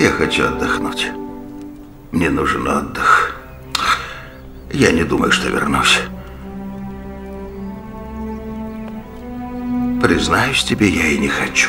Я хочу отдохнуть. Мне нужен отдых. Я не думаю, что вернусь. Признаюсь тебе, я и не хочу.